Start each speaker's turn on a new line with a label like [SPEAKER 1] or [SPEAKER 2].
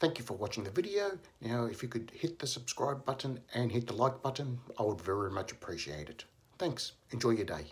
[SPEAKER 1] Thank you for watching the video. Now, if you could hit the subscribe button and hit the like button, I would very much appreciate it. Thanks. Enjoy your day.